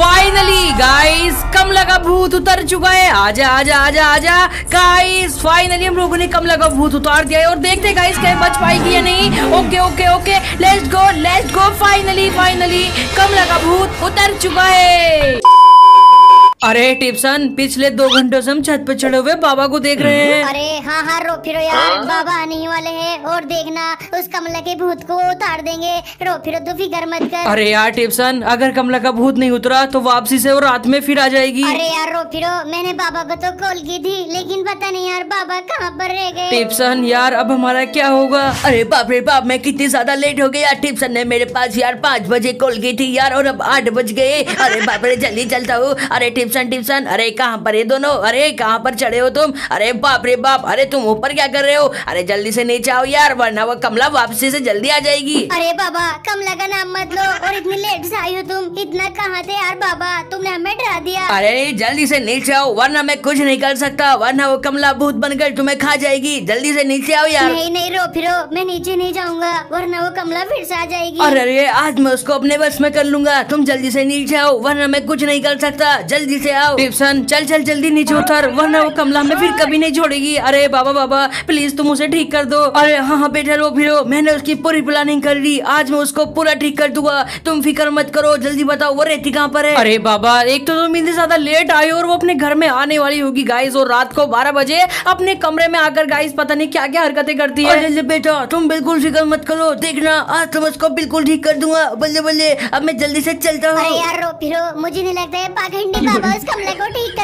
Finally guys कमला का भूत उतर चुका है। आजा आजा आजा आजा। गाइस फाइनली हम लोगों ने कमला का भूत उतार दिया है और देखते गाइस कहीं बच पाएगी या नहीं। Okay okay okay let's go let's go finally finally Kamala का भूत उतर चुका है। अरे टिप्सन पिछले दो घंटों से हम छत पे चढ़े हुए बाबा को देख रहे हैं। अरे हाँ हाँ रो फिरो यार आ? बाबा आने ही वाले हैं और देखना उस कमला के भूत को उतार देंगे। रो फिरो तू फ़िक्र मत कर। अरे यार टिप्सन अगर कमला का भूत नहीं उतरा तो वापसी से वो रात में फिर आ जाएगी। अरे यार रो फिरो मैंने बाबा को तो कॉल की थी लेकिन पता नहीं यार बाबा कहाँ पर रह गए। टिप्सन यार अब हमारा क्या होगा? अरे बाप रे बाप मैं कितनी ज़्यादा लेट हो गई यार टिप्सन ने मेरे पास यार पाँच बजे कॉल की थी यार और अब आठ बज गए। अरे बाप रे जल्दी चलता हूँ। अरे टिप्सन टिप्सन टिप्सन अरे कहाँ पर है दोनों? अरे कहाँ पर चढ़े हो तुम? अरे बाप रे बाप अरे तुम ऊपर क्या कर रहे हो? अरे जल्दी से नीचे आओ यार वरना वो कमला वापसी से जल्दी आ जाएगी। अरे बाबा कमला का नाम मत लो और इतनी लेट से आई हो तुम। इतना कहाँ थे यार बाबा? तुमने हमें डरा दिया। अरे जल्दी से नीचे आओ वरना मैं कुछ नहीं कर सकता वरना वो कमला भूत बनकर तुम्हें खा जाएगी। जल्दी से नीचे आओ यार। नहीं नहीं रो फिरो मैं नीचे नहीं जाऊँगा वरना वो कमला फिर से आ जाएगी। अरे आज मैं उसको अपने बस में कर लूँगा। तुम जल्दी से नीचे आओ वरना मैं कुछ नहीं कर सकता। जल्दी से आओ। टिप्सन चल चल जल्दी नीचे उतर वरना वो कमला हमें फिर कभी नहीं छोड़ेगी। अरे बाबा बाबा प्लीज़ तुम उसे ठीक कर दो। अरे हाँ हाँ बेटा लो फिरो। मैंने उसकी पूरी प्लानिंग कर ली। आज मैं उसको पूरा ठीक कर दूँगा। तुम फ़िक्र मत करो जल्दी बताओ वो रहती कहाँ पर है? अरे बाबा एक तो तुम इतनी ज़्यादा लेट आए हो और वो अपने घर में आने वाली होगी गाइस और रात को बारह बजे अपने कमरे में आकर गाइस पता नहीं क्या क्या हरकतें करती है। अरे बेटा तुम बिल्कुल फ़िक्र मत करो। देखना आज तुम उसको बिल्कुल ठीक कर दूँगा। बल्ले बल्ले अब मैं जल्दी से चलता हूँ। यार रो फिरो। मुझे नहीं लगता है बाबा को ठीक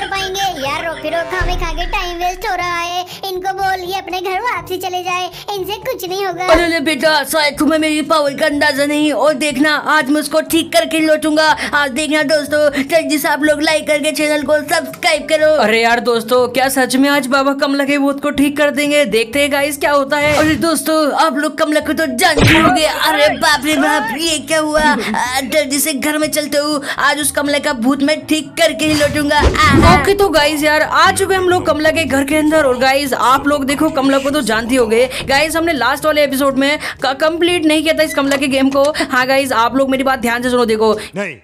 रो खामे खा के टाइम वेस्ट हो रहा है। इनको बोल ये अपने घर वापसी चले जाए। इनसे कुछ नहीं होगा। अरे ले बेटा शायद तुम्हें मेरी पावर का अंदाज़ा नहीं। और देखना आज मैं उसको ठीक करके लौटूँगा। आज देखना दोस्तों जल्दी से आप लोग लाइक करके चैनल को सब्सक्राइब करो। अरे यार दोस्तों क्या सच में आज बाबा कमला के भूत को ठीक कर देंगे? देखते हैं गाइस क्या होता है। अरे दोस्तों आप लोग कमला को तो जानते होंगे। अरे बाप रे बाप ये क्या हुआ? जल्दी से घर में चलते हूँ आज उस कमला का भूत मैं ठीक करके ही लौटूँगा। ओके तो गाइस यार आ चुके हम लोग कमला के घर के अंदर और गाइज़ आप लोग देखो, कमला को तो जानती हो गए गाइज़ हमने लास्ट वाले एपिसोड में कंप्लीट नहीं किया था इस कमला के गेम को। हाँ गाइज़ आप लोग मेरी बात ध्यान से सुनो, देखो। नहीं।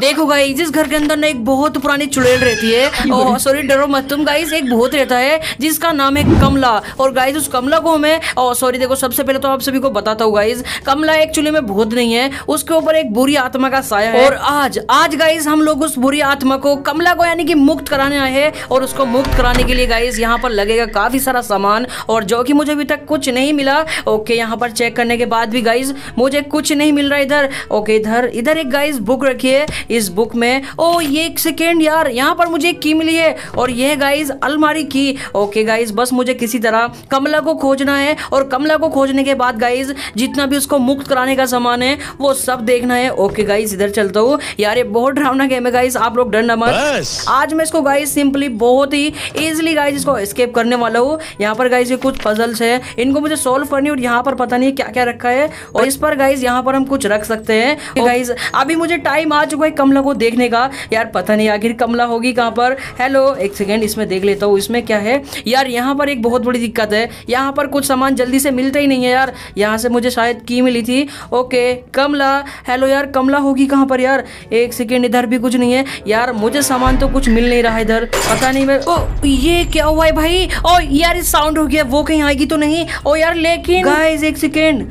देखो गाइस जिस घर के अंदर ना एक बहुत पुरानी चुड़ैल रहती है और सॉरी डरो मत तुम गाइस एक भूत रहता है जिसका नाम है कमला। और गाइस उस कमला को हमें और सॉरी देखो सबसे पहले तो आप सभी को बताता हूँ गाइस कमला एक्चुअली में भूत नहीं है उसके ऊपर एक बुरी आत्मा का साया है। और आज आज गाइस हम लोग उस बुरी आत्मा को कमला को यानी कि मुक्त कराने आए हैं और उसको मुक्त कराने के लिए गाइस यहाँ पर लगेगा काफ़ी सारा सामान और जो कि मुझे अभी तक कुछ नहीं मिला ओके यहाँ पर चेक करने के बाद भी गाइज़ मुझे कुछ नहीं मिल रहा इधर ओके इधर इधर एक गाइज़ बुक रखी है इस बुक में। ओ ये एक सेकेंड यार यहाँ पर मुझे एक की मिली है। और यह गाइज़ अलमारी की। ओके गाइज़ बस मुझे किसी तरह कमला को खोजना है। और कमला को खोजने के बाद गाइज़ जितना भी उसको मुक्त कराने का सामान है वो सब देखना है। ओके गाइज़ इधर चलता हूँ। यार ये बहुत डरावना गेम है गाइस आप लोग डरना मत। आज मैं इसको गाइस सिंपली बहुत ही इजीली गाइस इसको स्केप करने वाला हूँ। यहाँ पर गाइस ये कुछ पजल्स है। इनको मुझे सॉल्व करनी और यहाँ पर पता नहीं क्या क्या रखा है। और इस पर गाइज़ यहाँ पर हम कुछ रख सकते हैं। गाइज़ अभी मुझे टाइम आ चुका है। कमला को देखने का। यार पता नहीं आखिर कमला होगी कहाँ पर। हेलो एक सेकेंड इसमें देख लेता हूँ, इसमें क्या है। यार, यहाँ पर एक बहुत बड़ी दिक्कत है। यहाँ पर कुछ सामान जल्दी से मिलता ही नहीं है यार। यहाँ से मुझे शायद की मिली थी। ओके कमला। हेलो यार, कमला होगी कहाँ पर यार? एक सेकेंड इधर भी कुछ नहीं है। यार, मुझे सामान तो कुछ मिल नहीं रहा इधर। पता नहीं मैं ओ, ये क्या हुआ है भाई? ओ, यार साउंड हो गया, वो कहीं आएगी तो नहीं। ओ यार, लेकिन गाइस एक सेकेंड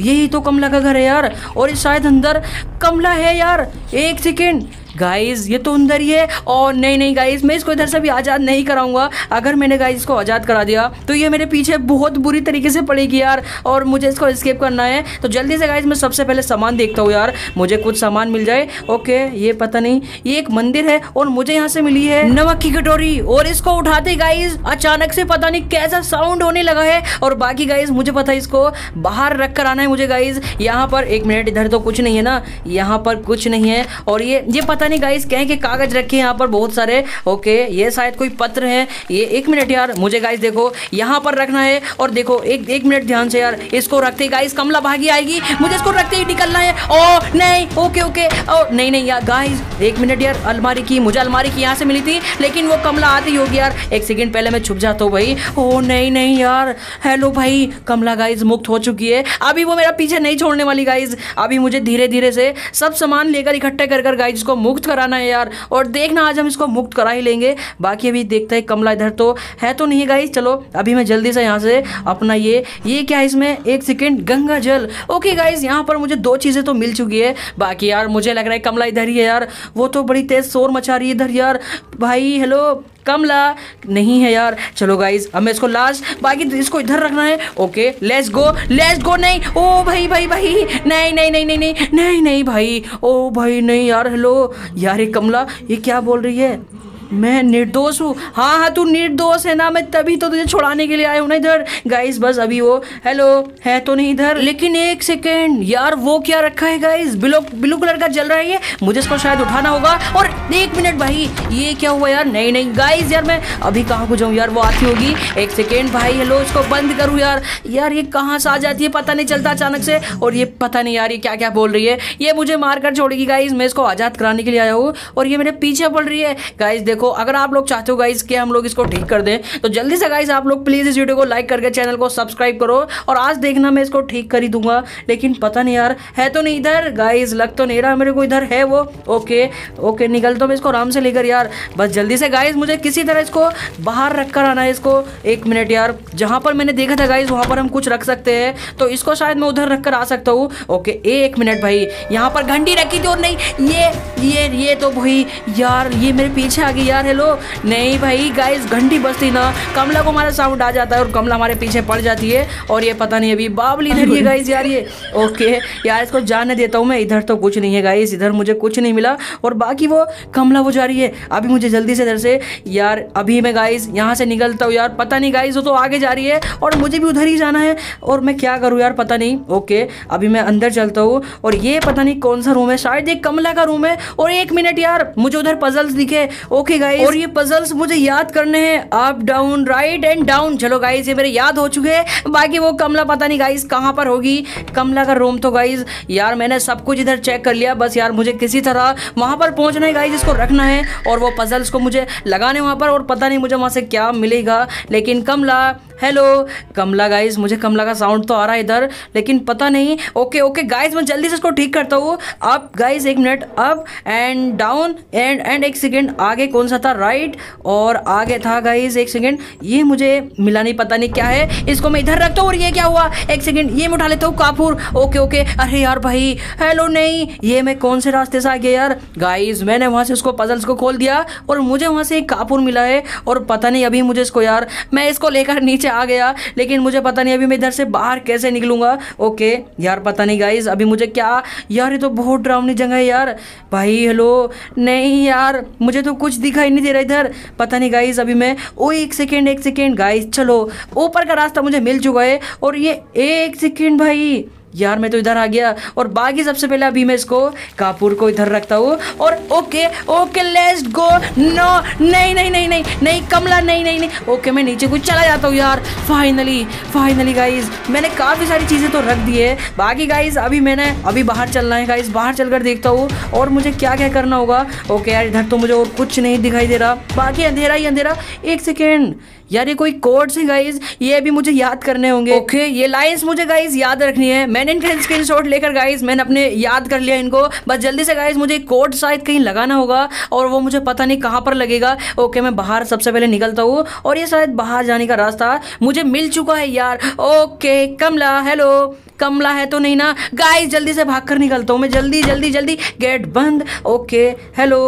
यही तो कमला का घर है यार। और शायद अंदर कमला है यार। एक सेकेंड। गाइस ये तो अंदर ही है। और नहीं नहीं गाइज़ मैं इसको इधर से भी आज़ाद नहीं कराऊँगा। अगर मैंने गाइज़ इसको आज़ाद करा दिया तो ये मेरे पीछे बहुत बुरी तरीके से पड़ेगी यार। और मुझे इसको एस्केप करना है। तो जल्दी से गाइज़ मैं सबसे पहले सामान देखता हूँ यार। मुझे कुछ सामान मिल जाए। ओके ये पता नहीं। ये एक मंदिर है और मुझे यहाँ से मिली है नमक की कटोरी। और इसको उठाते गाइज़ अचानक से पता नहीं कैसा साउंड होने लगा है। और बाकी गाइज़ मुझे पता है इसको बाहर रख कर आना है मुझे गाइज़ यहाँ पर एक मिनट इधर तो कुछ नहीं है ना। यहाँ पर कुछ नहीं है। और ये ये पता नहीं गाइस कहें कि कागज़ रखे यहाँ पर बहुत सारे। ओके ये शायद कोई पत्र है। ये एक मिनट यार, मुझे गाइस देखो, यहाँ पर रखना है। और देखो, एक एक मिनट ध्यान से यार, इसको रखते ही गाइस कमला भागी आएगी। मुझे इसको रखते ही निकलना है। ओ नहीं ओके ओके ओ नहीं नहीं यार गाइस एक मिनट यार, अलमारी की, मुझे अलमारी की यहाँ से मिली थी, लेकिन वो कमला आती होगी यार। एक सेकेंड पहले मैं छुप जाता हूँ भाई। ओ नहीं नहीं यार हेलो भाई, कमला गाइज़ मुक्त हो चुकी है। अभी वो मेरा पीछे नहीं छोड़ने वाली गाइज़ अभी मुझे धीरे धीरे से सब सामान लेकर इकट्ठे कर कर गाइस को मुक्त कराना है यार। और देखना आज हम इसको मुक्त करा ही लेंगे। बाकी अभी देखते हैं कमला इधर तो है तो नहीं गाई चलो, अभी मैं जल्दी से यहाँ से अपना ये ये क्या है इसमें? एक सेकेंड गंगा जल। ओके गाइज़ यहाँ पर मुझे दो चीज़ें तो मिल चुकी है। बाकी यार, मुझे लग रहा है कमला इधर ही है यार। वो तो बड़ी तेज शोर मचा रही है इधर यार। भाई हेलो कमला नहीं है यार। चलो गाइज़ अब मैं इसको लास्ट बाकी इसको इधर रखना है। Okay let's go let's go नहीं। ओ भाई भाई भाई, नहीं नहीं नहीं नहीं नहीं नहीं नहीं, भाई। ओ भाई, नहीं यार हेलो यार, ये कमला, ये क्या बोल रही है? मैं निर्दोष हूँ। हाँ हाँ तू निर्दोष है ना, मैं तभी तो तुझे छुड़ाने के लिए आया हूँ ना इधर। गाइस बस अभी वो हेलो है तो नहीं इधर? लेकिन एक सेकेंड यार, वो क्या रखा है गाइस ब्लू ब्लू कलर का जल रहा है ये। मुझे इसको शायद उठाना होगा। और एक मिनट भाई, ये क्या हुआ यार? नहीं नहीं गाइस यार, मैं अभी कहाँ को जाऊँ? यार, वो आती होगी। एक सेकेंड भाई हेलो इसको बंद करूँ यार। यार, ये कहाँ से आ जाती है? पता नहीं चलता अचानक से। और ये पता नहीं यार, ये क्या क्या बोल रही है। ये मुझे मार कर छोड़ेगी गाइज़ मैं इसको आज़ाद कराने के लिए आया हूँ। और ये मेरे पीछे पड़ रही है। गाइस देखो अगर आप लोग चाहते हो गाइज़ कि हम लोग इसको ठीक कर दें तो जल्दी से गाइज़ आप लोग प्लीज़ इस वीडियो को लाइक करके चैनल को सब्सक्राइब करो और आज देखना मैं इसको ठीक कर ही दूँगा। लेकिन पता नहीं यार, है तो नहीं इधर? गाइज़ लग तो नहीं रहा मेरे को इधर, है वो? ओके ओके निकल तो मैं इसको आराम से लेकर यार। बस जल्दी से गाइज़ मुझे किसी तरह इसको बाहर रख कर आना है इसको। एक मिनट यार, जहाँ पर मैंने देखा था गाइज़ वहाँ पर हम कुछ रख सकते हैं तो इसको शायद मैं उधर रख कर आ सकता हूँ। ओके एक मिनट भाई, यहाँ पर घंटी रखी थी और नहीं, ये ये ये तो भाई, यार, ये मेरे पीछे आ गई यार हेलो नहीं भाई गाइस घंटी बजती ना, कमला को हमारा साउंड आ जाता है और कमला हमारे पीछे पड़ जाती है और ये पता नहीं अभी बाबली इधर ये गाइस यार, ये। ओके, यार, इसको जाने देता हूँ मैं, इधर तो कुछ नहीं है गाइस इधर मुझे कुछ नहीं मिला और बाकी वो कमला वो जा रही है। अभी मुझे जल्दी से इधर से, यार, अभी मैं गाइस यहाँ से निकलता हूँ, यार, पता नहीं गाइस वो तो आगे जा रही है और मुझे भी उधर ही जाना है और मैं क्या करूँ, यार, पता नहीं। ओके, अभी मैं अंदर चलता हूँ और ये पता नहीं कौन सा रूम है, शायद ये कमला का रूम है और एक मिनट यार, मुझे उधर पजल्स दिखे। ओके गाइस और ये पजल्स मुझे याद करने हैं। Up down right and down चलो गाइस ये मेरे याद हो चुके हैं। बाकी वो कमला, पता नहीं गाइस कहाँ पर होगी। कमला का रूम तो गाइज़ यार, मैंने सब कुछ इधर चेक कर लिया। बस यार, मुझे किसी तरह वहाँ पर पहुँचना है गाइज़ इसको रखना है। और वो पजल्स को मुझे लगाने वहाँ पर, और पता नहीं मुझे वहाँ से क्या मिलेगा। लेकिन कमला हेलो कमला गाइस मुझे कमला का साउंड तो आ रहा है इधर, लेकिन पता नहीं। ओके ओके गाइस मैं जल्दी से इसको ठीक करता हूँ। अप गाइस एक minute up and down and and एक सेकेंड आगे कौन सा था? राइट और आगे था गाइस एक सेकेंड ये मुझे मिला नहीं, पता नहीं क्या है। इसको मैं इधर रखता हूँ और ये क्या हुआ? एक सेकेंड ये मैं उठा लेता हूँ कापूर ओके ओके अरे यार भाई हेलो नहीं, ये मैं कौन से रास्ते से आ गया यार? गाइज़ मैंने वहाँ से उसको पजल्स को खोल दिया और मुझे वहाँ से एक कापूर मिला है और पता नहीं अभी मुझे इसको यार, मैं इसको लेकर नीचे आ गया, लेकिन मुझे पता नहीं अभी मैं इधर से बाहर कैसे निकलूँगा। ओके, यार पता नहीं गाइज़ अभी मुझे क्या? यार ये तो बहुत डरावनी जगह है यार। भाई हेलो नहीं यार, मुझे तो कुछ दिखाई नहीं दे रहा इधर। पता नहीं गाइज़ अभी मैं, ओ, एक सेकेंड एक सेकेंड गाइज़ चलो। ऊपर का रास्ता मुझे मिल चुका है, और ये एक सेकेंड भाई। यार, मैं तो इधर आ गया और बाकी सबसे पहले अभी मैं इसको कापूर को इधर रखता हूँ और okay okay let's go no नहीं नहीं नहीं नहीं नहीं, कमला, नहीं नहीं नहीं. ओके, मैं नीचे कुछ चला जाता हूँ यार. फाइनली फाइनली गाइज़ मैंने काफ़ी सारी चीज़ें तो रख दी है. बाकी गाइज़ अभी मैंने, अभी बाहर चलना है गाइज़ बाहर चलकर देखता हूँ और मुझे क्या क्या करना होगा. ओके यार, इधर तो मुझे और कुछ नहीं दिखाई दे रहा. बाकी अंधेरा ही अंधेरा. एक सेकेंड यार ये कोई कोड्स है गाइज़ ये भी मुझे याद करने होंगे। ओके okay, ये लाइंस मुझे गाइज़ याद रखनी है। मैंने इनके स्क्रीन शॉट लेकर गाइज़ मैंने अपने याद कर लिया इनको। बस जल्दी से गाइज़ मुझे कोड शायद कहीं लगाना होगा और वो मुझे पता नहीं कहाँ पर लगेगा। ओके okay, मैं बाहर सबसे पहले निकलता हूँ और ये शायद बाहर जाने का रास्ता मुझे मिल चुका है यार। ओके कमला हेलो कमला है तो नहीं ना? गाइज़ जल्दी से भाग कर निकलता हूँ मैं। जल्दी जल्दी जल्दी। गेट बंद। ओके हेलो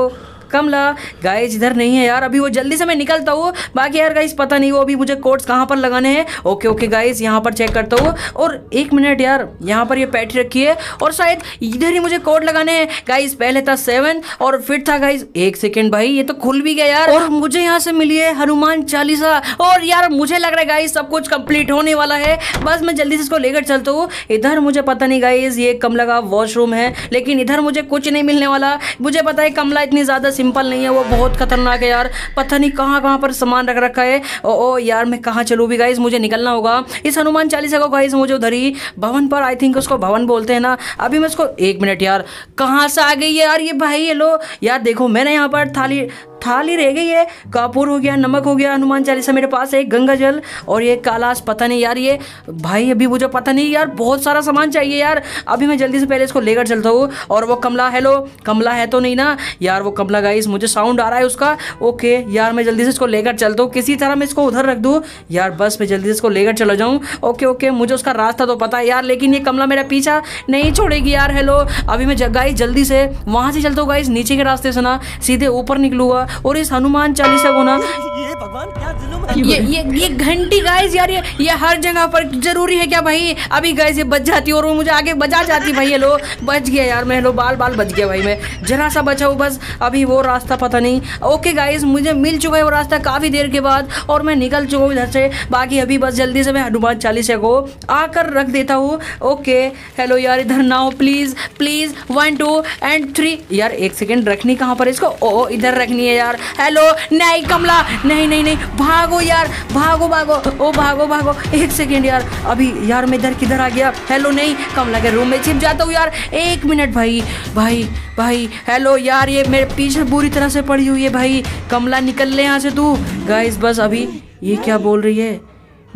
कमला गाइज़ इधर नहीं है यार, अभी वो जल्दी से मैं निकलता हूँ। बाकी यार गाइज़ पता नहीं वो अभी मुझे कोड्स कहाँ पर लगाने हैं। ओके ओके गाइज़ यहाँ पर चेक करता हूँ। और एक मिनट यार, यहाँ पर ये पैटी रखी है। और शायद इधर ही मुझे कोड लगाने हैं। गाइज़ पहले था सेवन और फिर था गाइज़ एक सेकेंड भाई, ये तो खुल भी गया यार। और मुझे यहाँ से मिली है हनुमान चालीसा। और यार, मुझे लग रहा है गाइज़ सब कुछ कंप्लीट होने वाला है। बस मैं जल्दी से इसको लेकर चलता हूँ। इधर मुझे पता नहीं गाइज़ ये कमला का वॉशरूम है, लेकिन इधर मुझे कुछ नहीं मिलने वाला। मुझे पता है कमला इतनी ज़्यादा सिंपल नहीं है वो बहुत खतरनाक है यार। पता नहीं कहाँ कहाँ पर सामान रख रखा है। ओ, यार मैं कहाँ चलूँ भी गाइज़ मुझे निकलना होगा। इस हनुमान चालीसा को गाइज़ मुझे उधर ही भवन पर आई थिंक उसको भवन बोलते हैं ना। अभी मैं उसको एक मिनट यार कहाँ से आ गई है यार ये भाई? हेलो यार देखो मैंने यहाँ पर थाली थाली रह गई है। कपूर हो गया, नमक हो गया, हनुमान चालीसा मेरे पास है, गंगा जल और ये कालाश पता नहीं यार ये भाई अभी मुझे पता नहीं यार, बहुत सारा सामान चाहिए यार। अभी मैं जल्दी से पहले इसको लेकर चलता हूँ और वो कमला हेलो कमला है तो नहीं ना? यार वो कमला गाइस मुझे साउंड आ रहा है उसका। ओके यार मैं जल्दी से इसको लेकर चलता हूँ। किसी तरह मैं इसको उधर रख दूँ? यार बस मैं जल्दी से इसको लेकर चला जाऊँ। ओके ओके मुझे उसका रास्ता तो पता है यार, लेकिन ये कमला मेरा पीछा नहीं छोड़ेगी यार हेलो अभी मैं गाइस जल्दी से वहाँ से चलता हूँ गाइस नीचे के रास्ते से ना, सीधे ऊपर निकलूँगा। और इस हनुमान चालीसा को ना ये भगवान, क्या है? ये ये ये घंटी गाइस यार, ये ये हर जगह पर ज़रूरी है क्या भाई? अभी गाइस ये बच जाती और वो मुझे आगे बजा जाती भाई हेलो बच गया यार मैं हेलो बाल बाल बच गया भाई मैं। जरा सा बचा हूँ बस, अभी वो रास्ता पता नहीं। ओके गाइस मुझे मिल चुका है वो रास्ता काफ़ी देर के बाद और मैं निकल चुका हूँ इधर से। बाकी अभी बस जल्दी से मैं हनुमान चालीसा को आकर रख देता हूँ। ओके हेलो यार, इधर ना हो please please one two and three यार, एक सेकेंड रखनी कहाँ पर इसको? ओ इधर रखनी है यार। हेलो नहीं, कमला नहीं नहीं नहीं, भागो यार, भागो भागो, ओ, भागो भागो, एक सेकेंड यार, अभी यार मैं इधर किधर आ गया हेलो नहीं, कम लगे रूम में छिप जाता हूँ यार, एक मिनट भाई भाई भाई हेलो यार, ये मेरे पीछे बुरी तरह से पड़ी हुई है भाई, कमला निकल ले यहाँ से तू गाइस बस अभी, ये क्या बोल रही है?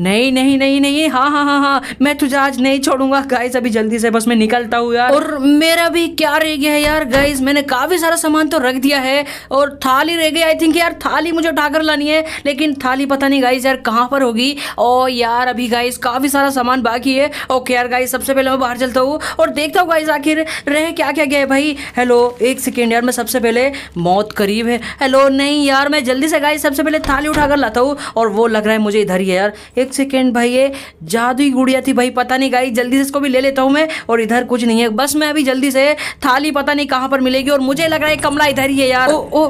नहीं नहीं नहीं नहीं हाँ हाँ हाँ हाँ मैं तुझे आज नहीं छोड़ूँगा। गाइस अभी जल्दी से बस मैं निकलता हूँ यार। और मेरा भी क्या रह गया है यार गाइस मैंने काफ़ी सारा सामान तो रख दिया है और थाली रह गई। आई थिंक यार थाली मुझे उठाकर लानी है, लेकिन थाली पता नहीं गाइस यार कहाँ पर होगी। और यार अभी गाइस काफ़ी सारा सामान बाकी है। ओके यार गाइस सबसे पहले मैं बाहर चलता हूँ और देखता हूँ गाइस आखिर रह क्या क्या गया है भाई। हेलो एक सेकेंड यार, मैं सबसे पहले मौत करीब है। हेलो नहीं यार, मैं जल्दी से गाइस सबसे पहले थाली उठाकर लाता हूँ और वो लग रहा है मुझे इधर ही है यार। एक सेकेंड भाई ये जादुई गुड़िया थी भाई पता नहीं गाई जल्दी से इसको भी ले लेता हूँ मैं और इधर कुछ नहीं है। बस मैं अभी जल्दी से थाली पता नहीं कहाँ पर मिलेगी और मुझे लग रहा है कमला इधर ही है यार। ओ ओ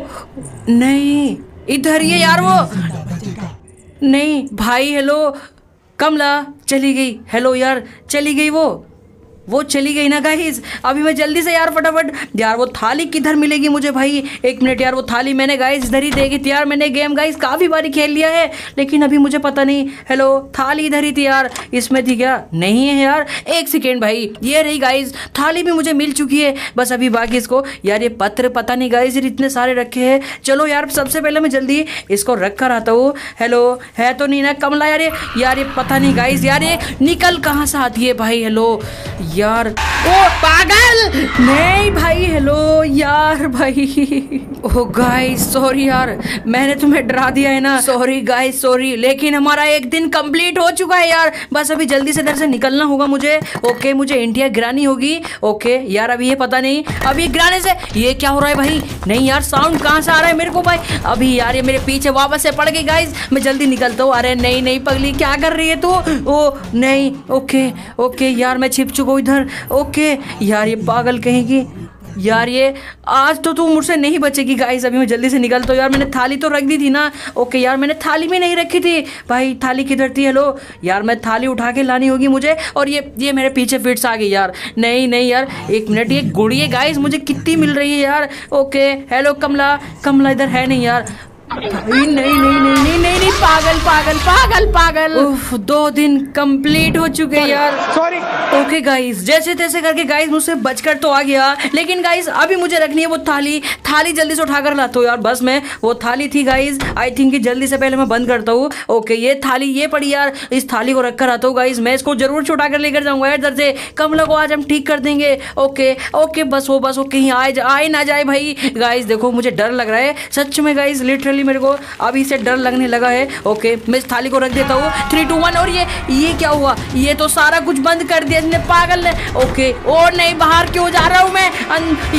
नहीं इधर ही है यार वो। नहीं भाई हेलो कमला चली गई। हेलो यार चली गई वो। वो चली गई ना गाइस अभी मैं जल्दी से यार फटाफट, यार वो थाली किधर मिलेगी मुझे भाई? एक मिनट यार, वो थाली मैंने गाइस इधर ही देखी थी यार, मैंने गेम गाइस काफ़ी बारी खेल लिया है, लेकिन अभी मुझे पता नहीं। हेलो थाली इधर ही थी यार, इसमें थी क्या? नहीं है यार। एक सेकेंड भाई, ये रही गाइज़ थाली भी मुझे मिल चुकी है। बस अभी बाकी इसको, यार ये पत्र पता नहीं गाइज़ इतने सारे रखे हैं। चलो यार, सबसे पहले मैं जल्दी इसको रख कर आता हूँ। हेलो है तो नहीं ना? कमला यार, ये यार ये पता नहीं गाइज़ यार ये निकल कहाँ से आती है भाई? हेलो यार। ओ, पागल! नहीं भाई हेलो यार भाई। ओ गाइस सॉरी यार, मैंने तुम्हें डरा दिया है ना। सॉरी गाइस सॉरी लेकिन हमारा एक दिन कंप्लीट हो चुका है यार। बस अभी जल्दी से इधर से निकलना होगा मुझे। ओके मुझे इंडिया गिरानी होगी। ओके यार, अभी ये पता नहीं। अभी गिराने से ये क्या हो रहा है भाई? नहीं यार साउंड कहाँ से आ रहा है मेरे को भाई? अभी यार, ये मेरे पीछे वापस से पड़ गई गाइस मैं जल्दी निकलता हूँ। अरे नहीं नहीं, पगली, क्या कर रही है तू? ओ, नहीं ओके ओके यार, मैं छिप चुका हूँ। इधर। ओके, यार ये पागल कहेगी। यार ये, आज तो तू मुझसे नहीं बचेगी गाइस अभी मैं जल्दी से निकल तो। यार मैंने थाली तो रख दी थी ना। ओके, यार मैंने थाली भी नहीं रखी थी। भाई, थाली किधर थी? हेलो। यार मैं थाली उठा के लानी होगी मुझे। और ये ये मेरे पीछे फिट्स आ गई यार। नहीं नहीं यार, एक मिनट, ये गुड़िए गाइस मुझे कितनी मिल रही है यार। ओके हेलो कमला। कमला इधर है नहीं यार। नहीं नहीं नहीं नहीं नहीं नहीं नहीं पागल पागल पागल पागल। उफ, दो दिन कंप्लीट हो चुके यार। सॉरी ओके गाइस जैसे तैसे करके गाइस मुझसे बचकर तो आ गया लेकिन गाइस अभी मुझे रखनी है वो थाली। थाली जल्दी से उठाकर लाता हूँ यार बस में वो थाली थी गाइस आई थिंक कि जल्दी से पहले मैं बंद करता हूँ। ओके ये थाली ये पड़ी यार इस थाली को रख कर आता हूँ गाइस मैं इसको ज़रूर से उठाकर लेकर जाऊँगा यार इधर से। कमला को आज हम ठीक कर देंगे। ओके ओके बस वो बस वो कहीं आए आए ना जाए भाई। गाइस देखो मुझे डर लग रहा है। सच में गाइस लिटरली मेरे को। अभी से डर लगने लगा है। ओके मैं इस थाली को रख देता हूँ। थ्री टू वन और ये ये क्या हुआ? ये तो सारा कुछ बंद कर दिया इसने, पागल ने। ओके और नहीं, बाहर क्यों जा रहा हूँ मैं?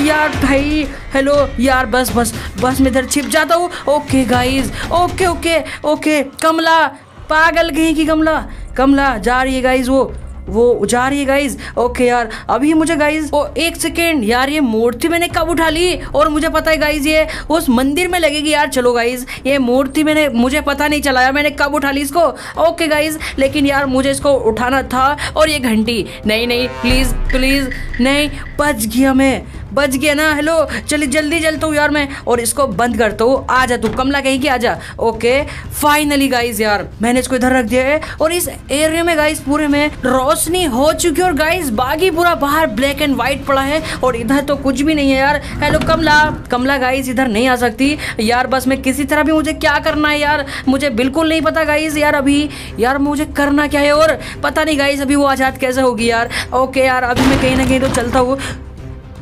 यार, भाई हेलो यार, बस बस बस, मैं इधर छिप जाता हूँ। Okay guys okay okay okay Kamala, पागल कहीं की कमला? कमला, जा रही है गाइज़ वो। वो जा रही है गाइज़ ओके यार. अभी मुझे गाइज़ ओ एक सेकेंड यार, ये मूर्ति मैंने कब उठा ली? और मुझे पता है गाइज़ ये उस मंदिर में लगेगी. यार, चलो गाइज़ ये मूर्ति मैंने, मुझे पता नहीं चला यार, मैंने कब उठा ली इसको? ओके गाइज़ लेकिन यार, मुझे इसको उठाना था और ये घंटी. नहीं नहीं प्लीज़ प्लीज़ नहीं, बच गया मैं. बच गया ना हेलो चलिए जल्दी चलता हूँ यार मैं, और इसको बंद करता हूँ। आ जा तू, कमला कहीं की आ जा ओके फाइनली गाइज़ यार, मैंने इसको इधर रख दिया है, और इस एरिया में गाइज़ पूरे में रोशनी हो चुकी है, और गाइज़ बागी पूरा बाहर ब्लैक एंड व्हाइट पड़ा है, और इधर तो कुछ भी नहीं है यार। हेलो कमला कमला गाइज़ इधर नहीं आ सकती। यार, बस मैं किसी तरह भी मुझे क्या करना है यार? मुझे बिल्कुल नहीं पता गाइज़ यार, अभी, यार, मुझे करना क्या है, और पता नहीं गाइज़ अभी वो आज़ाद कैसे होगी यार। ओके यार, अभी मैं कहीं ना कहीं तो चलता हूँ।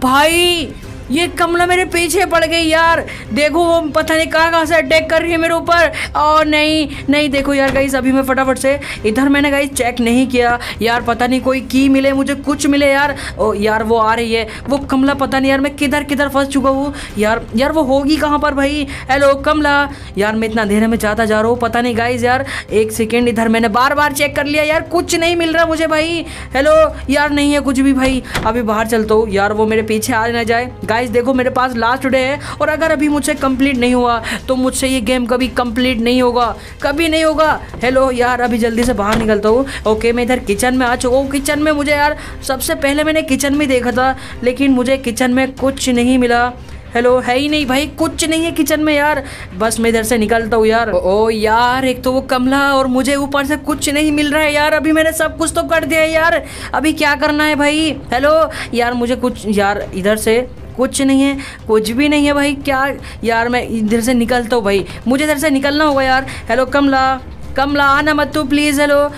भाई ये कमला मेरे पीछे पड़ गई यार। देखो वो पता नहीं कहाँ कहाँ से अटैक कर रही है मेरे ऊपर। और नहीं नहीं देखो यार गाइस अभी मैं फटाफट से इधर मैंने गाइस चेक नहीं किया। यार पता नहीं कोई की मिले, मुझे कुछ मिले यार। ओ, यार वो आ रही है। वो कमला पता नहीं यार, मैं किधर किधर फंस चुका हूँ। यार यार वो होगी कहाँ पर भाई? हेलो कमला। यार मैं इतना अंधेरे में जाता जा रहा हूँ, पता नहीं गाइज़ यार। एक सेकेंड इधर मैंने बार बार चेक कर लिया यार। कुछ नहीं मिल रहा मुझे भाई। हेलो यार नहीं है कुछ भी भाई। अभी बाहर चलता हूँ। यार वो मेरे पीछे आ ना जाए। गाइस देखो, मेरे पास लास्ट डे है और अगर अभी मुझसे कंप्लीट नहीं हुआ तो मुझसे ये गेम कभी कंप्लीट नहीं होगा। कभी नहीं होगा। हेलो यार, अभी जल्दी से बाहर निकलता हूँ। ओके मैं इधर किचन में आ चुका हूँ किचन में मुझे यार, सबसे पहले मैंने किचन में देखा था, लेकिन मुझे किचन में कुछ नहीं मिला। हेलो है ही नहीं भाई, कुछ नहीं है किचन में यार। बस मैं इधर से निकलता हूँ यार। ओ, यार, एक तो वो कमला और मुझे ऊपर से कुछ नहीं मिल रहा है यार। अभी मैंने सब कुछ तो कर दिया है यार। अभी क्या करना है भाई? हेलो यार, मुझे कुछ, यार, इधर से कुछ नहीं है, कुछ भी नहीं है भाई। क्या यार, मैं इधर से निकलता हूँ भाई। मुझे इधर से निकलना होगा यार। हेलो कमला। कमला, आना मत तू प्लीज़ हेलो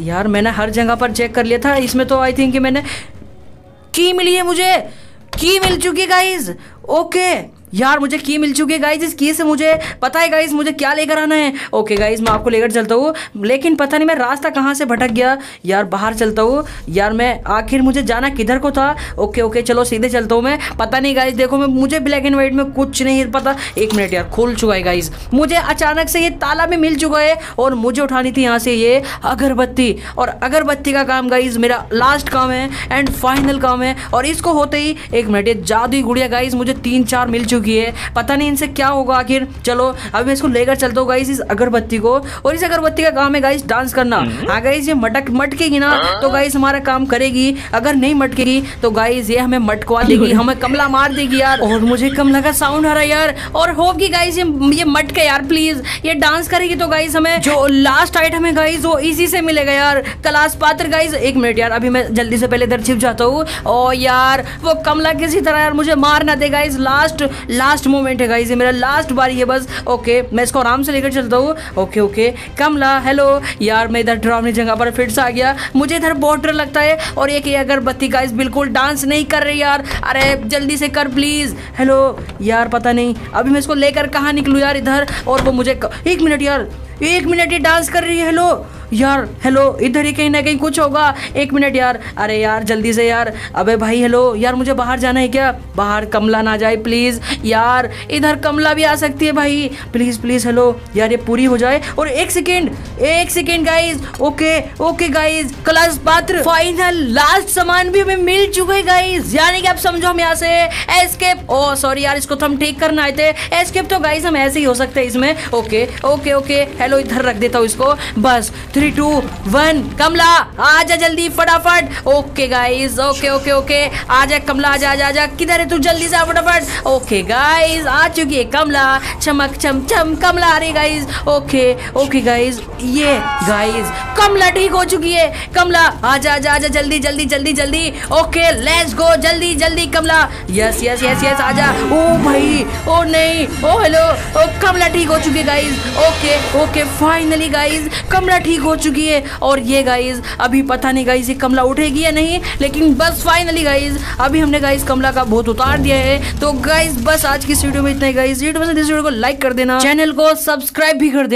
यार, मैंने हर जगह पर चेक कर लिया था। इसमें तो आई थिंक कि मैंने की मिली है मुझे। की मिल चुकी गाइज़ ओके यार, मुझे की मिल चुकी है गाइज़ इस की से मुझे पता है गाइज़ मुझे क्या लेकर आना है. ओके गाइज़ मैं आपको लेकर चलता हूँ. लेकिन पता नहीं, मैं रास्ता कहाँ से भटक गया. यार, बाहर चलता हूँ. यार, मैं आखिर मुझे जाना किधर को था? ओके ओके चलो, सीधे चलता हूँ मैं. पता नहीं गाइज़ देखो, मैं, मुझे ब्लैक एंड व्हाइट में कुछ नहीं पता. एक मिनट यार, खुल चुका है गाइज़ मुझे अचानक से ये ताला भी मिल चुका है और मुझे उठानी थी यहाँ से ये अगरबत्ती. और अगरबत्ती का काम गाइज़ मेरा लास्ट काम है एंड फाइनल काम है. और इसको होते ही, एक मिनट ये जादुई गुड़िया गाइज़ मुझे तीन चार मिल चुकी चुकी है पता नहीं इनसे क्या होगा आखिर। चलो अभी मैं इसको लेकर चलता हूँ गाइस इस अगरबत्ती को। और इस अगरबत्ती का काम है गाइस डांस करना। हाँ गाइस ये मटक मटकेगी ना तो गाइस हमारा काम करेगी। अगर नहीं मटकेगी तो गाइस ये हमें मटकवा देगी हमें कमला मार देगी यार। और मुझे कमला का साउंड आ रहा है यार। और होगी गाइस ये ये मटके यार प्लीज़ ये डांस करेगी तो गाइस हमें जो लास्ट आइटम है गाइस वो इसी से मिलेगा यार। कलाश पात्र गाइस एक मिनट यार अभी मैं जल्दी से पहले इधर छिप जाता हूँ। और यार वो कमला किसी तरह यार मुझे मार ना दे गाइस लास्ट लास्ट मोमेंट है गाइस ये मेरा लास्ट बारी है, बस ओके मैं इसको आराम से लेकर चलता हूँ ओके ओके कमला हेलो यार, मैं इधर डरावनी जगह पर, फिर से आ गया, मुझे इधर बहुत डर लगता है, और एक ये अगरबत्ती गाइस बिल्कुल डांस नहीं कर रही यार, अरे, जल्दी से कर प्लीज़ हेलो यार, पता नहीं, अभी मैं इसको लेकर कहाँ निकलूँ यार इधर, और वो मुझे एक मिनट यार, एक मिनट ये डांस कर रही है हेलो यार हेलो इधर ही कहीं ना कहीं कुछ होगा। एक मिनट यार। अरे यार, जल्दी से यार। अबे भाई हेलो यार मुझे बाहर जाना है क्या? बाहर कमला ना जाए प्लीज़ यार, इधर कमला भी आ सकती है भाई। प्लीज़ प्लीज़ हेलो यार, ये पूरी हो जाए। और एक सेकेंड एक second guys okay okay guys class पात्र फाइनल लास्ट सामान भी हमें मिल चुके गाइज़ यानी कि आप समझो हम यहाँ से एस्केप ओ सॉरी यार, इसको तो हम ठीक करना आए थे। एस्केप तो गाइज़ हम ऐसे ही हो सकते हैं इसमें। ओके ओके ओके हेलो इधर रख देता हूँ इसको। बस थ्री टू वन कमला आ जा जल्दी फटाफट. Okay guys okay okay okay आ जा कमला आ जा आ जा, किधर है तू? जल्दी से फटाफट. ओके गाइस आ चुकी है कमला. चमक चम चम कमला आ रही गाइस ओके ओके गाइस ये गाइस कमला ठीक हो चुकी है. कमला आ जा जा जा. जल्दी जल्दी जल्दी जल्दी. ओके लेट्स गो जल्दी जल्दी Kamala. Yes yes yes yes आ जा. ओ भाई. ओ नहीं. ओ हेलो ओ कमला ठीक हो चुकी है guys okay okay finally guys Kamala ठीक हो चुकी है। और ये गाइज़ अभी पता नहीं गाइज़ ये कमला उठेगी या नहीं, लेकिन बस फाइनली गाइज़ अभी हमने गाइज़ कमला का बहुत उतार दिया है। तो गाइज़ बस आज की वीडियो में इतना ही गाइज़ पसंद वीडियो को लाइक कर देना। चैनल को सब्सक्राइब भी कर देना